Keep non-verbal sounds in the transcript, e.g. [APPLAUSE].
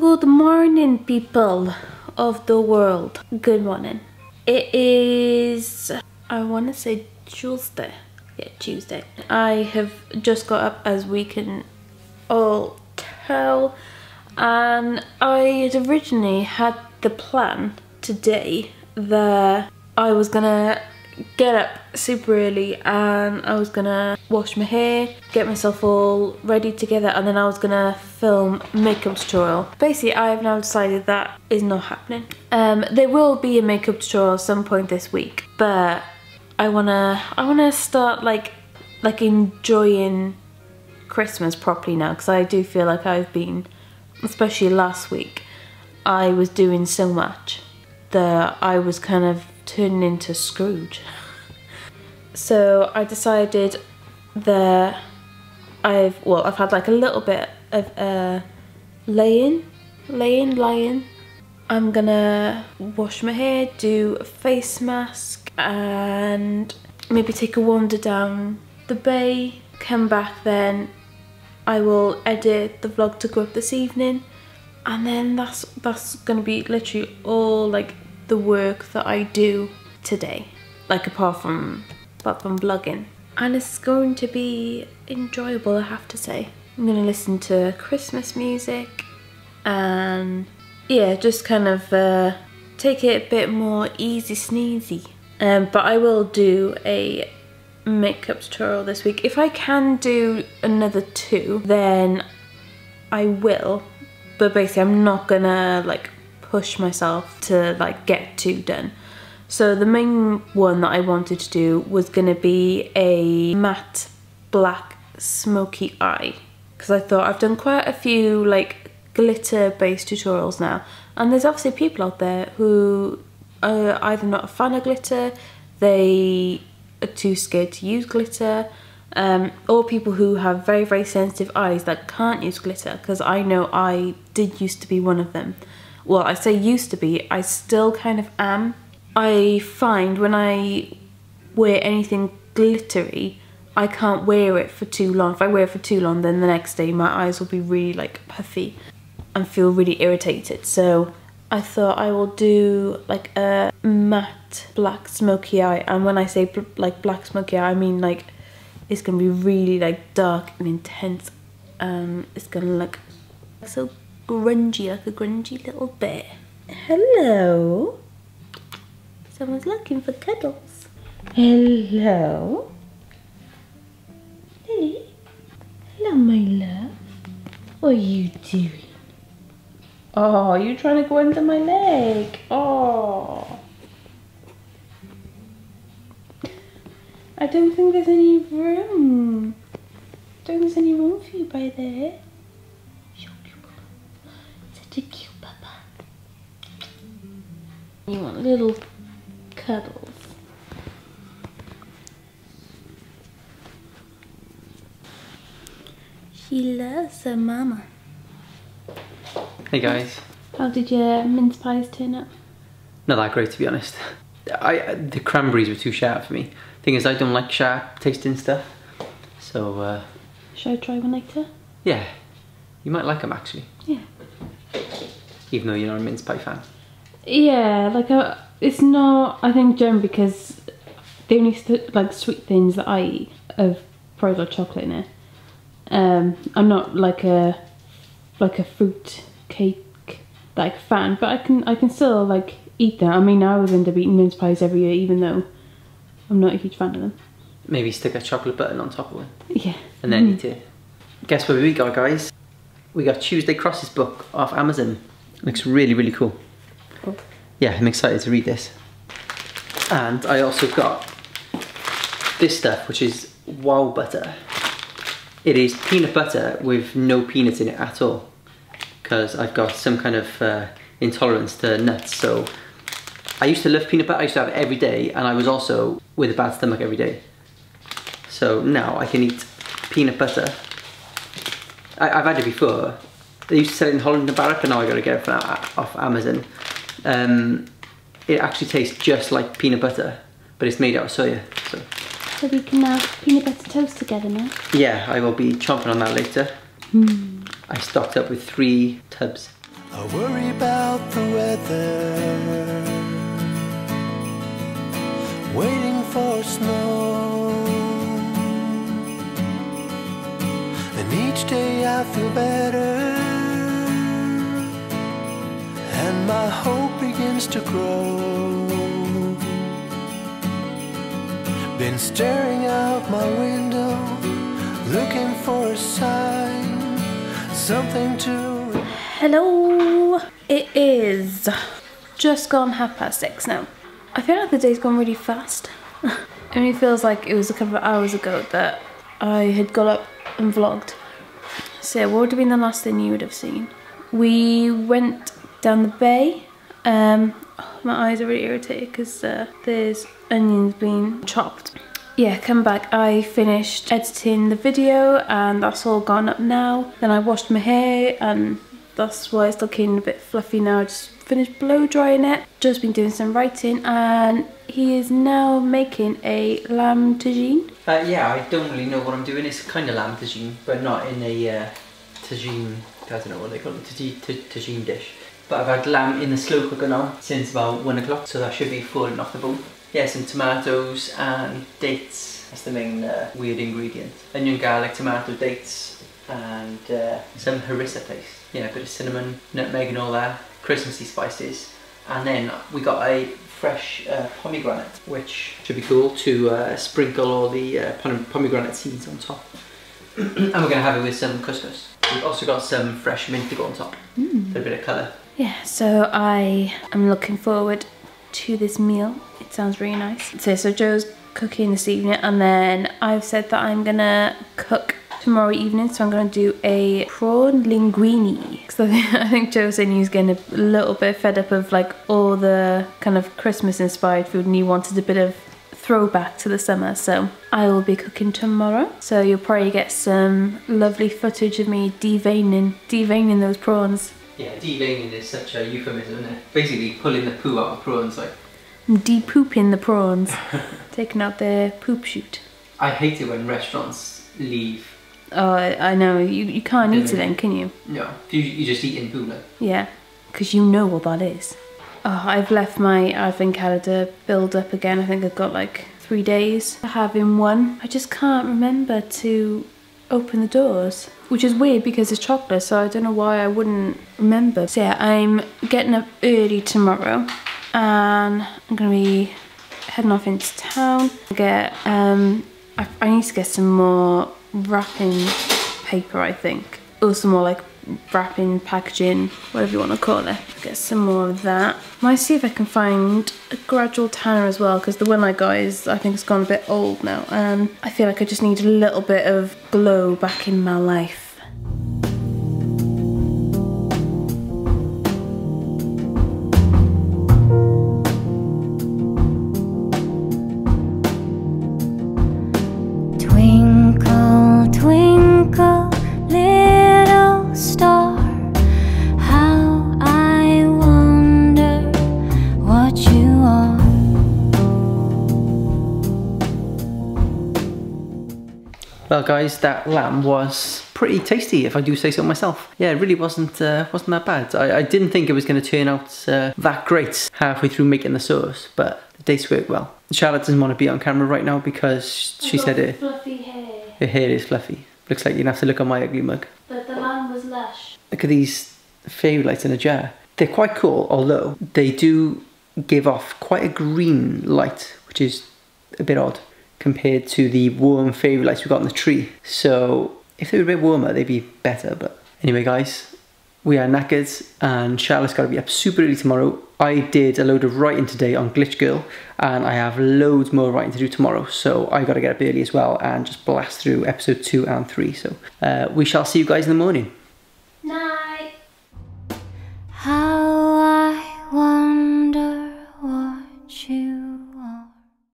Good morning, people of the world. Good morning. It is, I want to say Tuesday. Yeah, Tuesday. I have just got up as we can all tell. And I had originally had the plan today that I was gonna get up super early and I was gonna wash my hair, get myself all ready together and then I was gonna film makeup tutorial. Basically I have now decided that is not happening. Um, there will be a makeup tutorial at some point this week but I wanna, I wanna start like, like enjoying Christmas properly now because I do feel like I've been, especially last week, I was doing so much that I was kind of turning into Scrooge. [LAUGHS] so I decided that I've, well, I've had like a little bit of a lay-in, lay-in, lie-in. I'm gonna wash my hair, do a face mask and maybe take a wander down the bay, come back then, I will edit the vlog to go up this evening and then that's that's gonna be literally all like the work that I do today like apart from apart from vlogging. And it's going to be enjoyable I have to say. I'm gonna listen to Christmas music and yeah just kind of uh, take it a bit more easy sneezy. Um, but I will do a makeup tutorial this week. If I can do another two then I will. But basically I'm not gonna like push myself to like get two done. So the main one that I wanted to do was gonna be a matte black smoky eye because I thought I've done quite a few like glitter based tutorials now and there's obviously people out there who are either not a fan of glitter, they are too scared to use glitter, um, or people who have very, very sensitive eyes that can't use glitter, because I know I did used to be one of them. Well, I say used to be, I still kind of am. I find when I wear anything glittery, I can't wear it for too long. If I wear it for too long, then the next day my eyes will be really like puffy and feel really irritated. So I thought I will do like a matte black smoky eye. And when I say like black smoky eye, I mean like it's gonna be really like dark and intense Um, it's gonna look so grungy like a grungy little bear hello. Someone's looking for cuddles. Hello. Lily hello my love. What are you doing? Oh you're trying to go under my leg? Oh I don't think there's any room. I don't think there's any room for you by there. Such a cute papa. You want little cuddles. She loves her mama. Hey guys. How did your mince pies turn out? Not that great to be honest. I the cranberries were too sharp for me. Thing is, I don't like sharp tasting stuff. So. Uh, Should I try one later? Yeah, you might like them actually. Yeah. Even though you're not a mince pie fan. Yeah, like uh, it's not. I think generally because the only like sweet things that I eat have probably got chocolate in it. Um, I'm not like a like a fruit cake like fan, but I can I can still like eat them. I mean, I would end up eating mince pies every year, even though I'm not a huge fan of them. Maybe stick a chocolate button on top of it. Yeah. And then mm. eat it. Guess what we got, guys? We got Tuesday Crosses book off Amazon. Looks really, really cool. cool. Yeah, I'm excited to read this. And I also got this stuff, which is wow butter. It is peanut butter with no peanuts in it at all. Because I've got some kind of uh, intolerance to nuts, so I used to love peanut butter, I used to have it every day, and I was also with a bad stomach every day. So now I can eat peanut butter. I, have had it before. They used to sell it in Holland and Barrett, but now I gotta get it from, off Amazon. Um, it actually tastes just like peanut butter, but it's made out of soya. So. so we can have peanut butter toast together now? Yeah, I will be chomping on that later. Mm. I stocked up with three tubs. I worry about the weather, waiting for snow. And each day I feel better, hope begins to grow. Been staring out my window, looking for a sign, something to. Hello! It is just gone half past six now. I feel like the day's gone really fast. [LAUGHS] it only feels like it was a couple of hours ago that I had got up and vlogged. So what would have been the last thing you would have seen? We went down the bay. Um, my eyes are really irritated because uh, there's onions being chopped. Yeah, come back. I finished editing the video and that's all gone up now. Then I washed my hair and that's why it's looking a bit fluffy now. I just finished blow drying it. Just been doing some writing and he is now making a lamb tagine. Uh, yeah, I don't really know what I'm doing. It's kind of lamb tagine, but not in a uh, tagine, I don't know what they call it, tagine, dish. But I've had lamb in the slow cooker now since about one o'clock, so that should be falling off the bone. Yeah, some tomatoes and dates. That's the main uh, weird ingredient. Onion, garlic, tomato, dates, and uh, some harissa paste Yeah, a bit of cinnamon, nutmeg and all that, Christmassy spices. And then we got a fresh uh, pomegranate, which should be cool to uh, sprinkle all the uh, pomegranate seeds on top. [CLEARS THROAT] and we're going to have it with some couscous. We've also got some fresh mint to go on top, mm. a bit of colour. Yeah, so I am looking forward to this meal. It sounds really nice. So, so Joe's cooking this evening and then I've said that I'm gonna cook tomorrow evening so I'm to do a prawn linguine [LAUGHS] because I, I think Joe said he was getting a little bit fed up of like all the kind of Christmas inspired food and he wanted a bit of throwback to the summer so I will be cooking tomorrow so you'll probably get some lovely footage of me deveining deveining those prawns yeah deveining is such a euphemism isn't it basically pulling the poo out of prawns like de-pooping the prawns [LAUGHS] taking out their poop chute I hate it when restaurants leave Oh, I know. You, you can't eat it then, can you? No. You, you just eat in poo Yeah, because you know what that is. Oh, I've left my advent calendar build up again. I think I've got like three days having one. I just can't remember to open the doors, which is weird because it's chocolate, so I don't know why I wouldn't remember. So yeah, I'm getting up early tomorrow and I'm gonna be heading off into town. Get um, I, I need to get some more wrapping paper, I think. Or some more like wrapping, packaging, whatever you want to call it. Get some more of that. Might see if I can find a gradual tanner as well because the one I got is, I think it's gone a bit old now and I feel like I just need a little bit of glow back in my life. Well guys, that lamb was pretty tasty if I do say so myself. Yeah, it really wasn't uh, wasn't that bad. I, I didn't think it was going to turn out uh, that great halfway through making the sauce, but the dates worked well. Charlotte doesn't want to be on camera right now because she said it. Fluffy hair. Her hair is fluffy. Looks like you're gonna have to look on my ugly mug. But the lamb was lush. Look at these fairy lights in a jar. They're quite cool, although they do give off quite a green light, which is a bit odd compared to the warm fairy lights we got on the tree. So if they were a bit warmer, they'd be better. But anyway, guys, we are knackered and Charlotte's got to be up super early tomorrow. I did a load of writing today on Glitch Girl and I have loads more writing to do tomorrow. So I got to get up early as well and just blast through episode two and three. So uh, we shall see you guys in the morning.